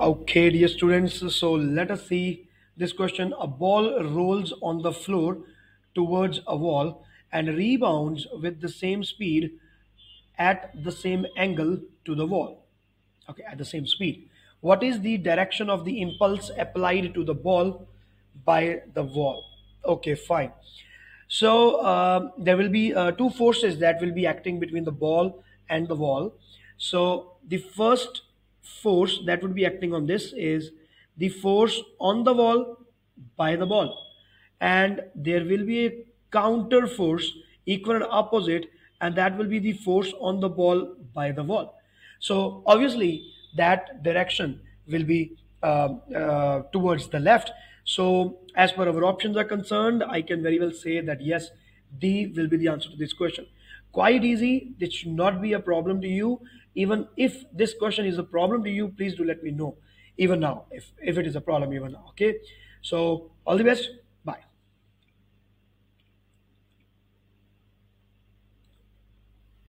Okay, dear students, so let us see this question. A ball rolls on the floor towards a wall and rebounds with the same speed at the same angle to the wall. Okay, at the same speed. What is the direction of the impulse applied to the ball by the wall? Okay, fine. So uh, there will be uh, two forces that will be acting between the ball and the wall. So the first force that would be acting on this is the force on the wall by the ball. And there will be a counter force equal and opposite and that will be the force on the ball by the wall. So obviously that direction will be uh, uh, towards the left. So as per our options are concerned, I can very well say that yes, D will be the answer to this question. Quite easy. This should not be a problem to you. Even if this question is a problem to you, please do let me know even now if, if it is a problem even now. Okay. So all the best.